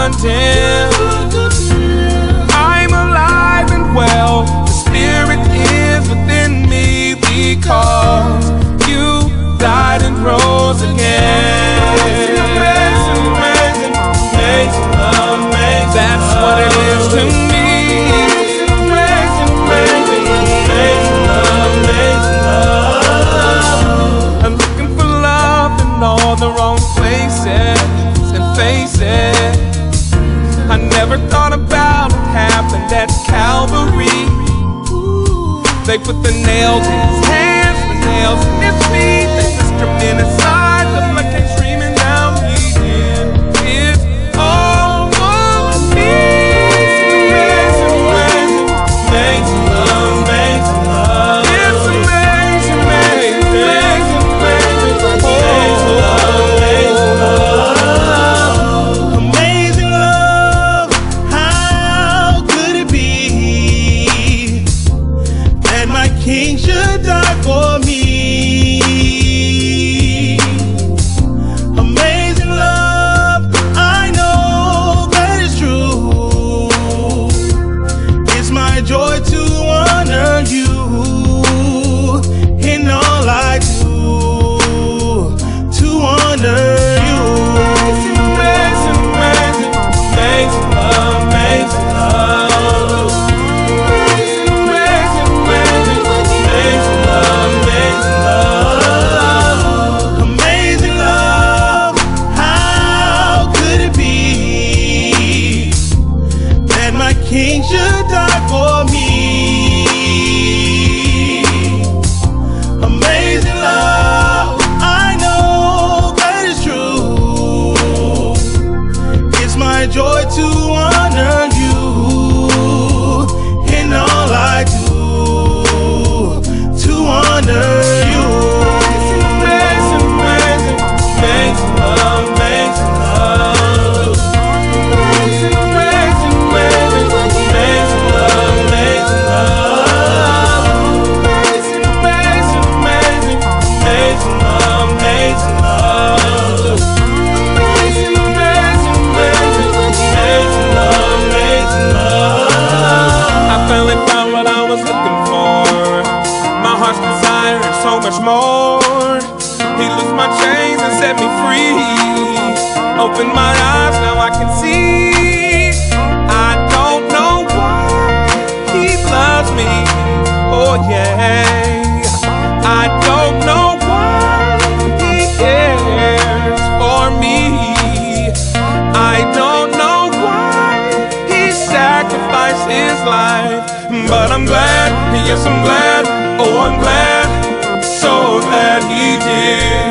content. They put the nails in. dá kọ́ mi. opened my eyes, now I can see. I don't know why he loves me. Oh, yeah. I don't know why he cares for me. I don't know why he sacrificed his life. But I'm glad, yes, I'm glad. Oh, I'm glad, so glad he did.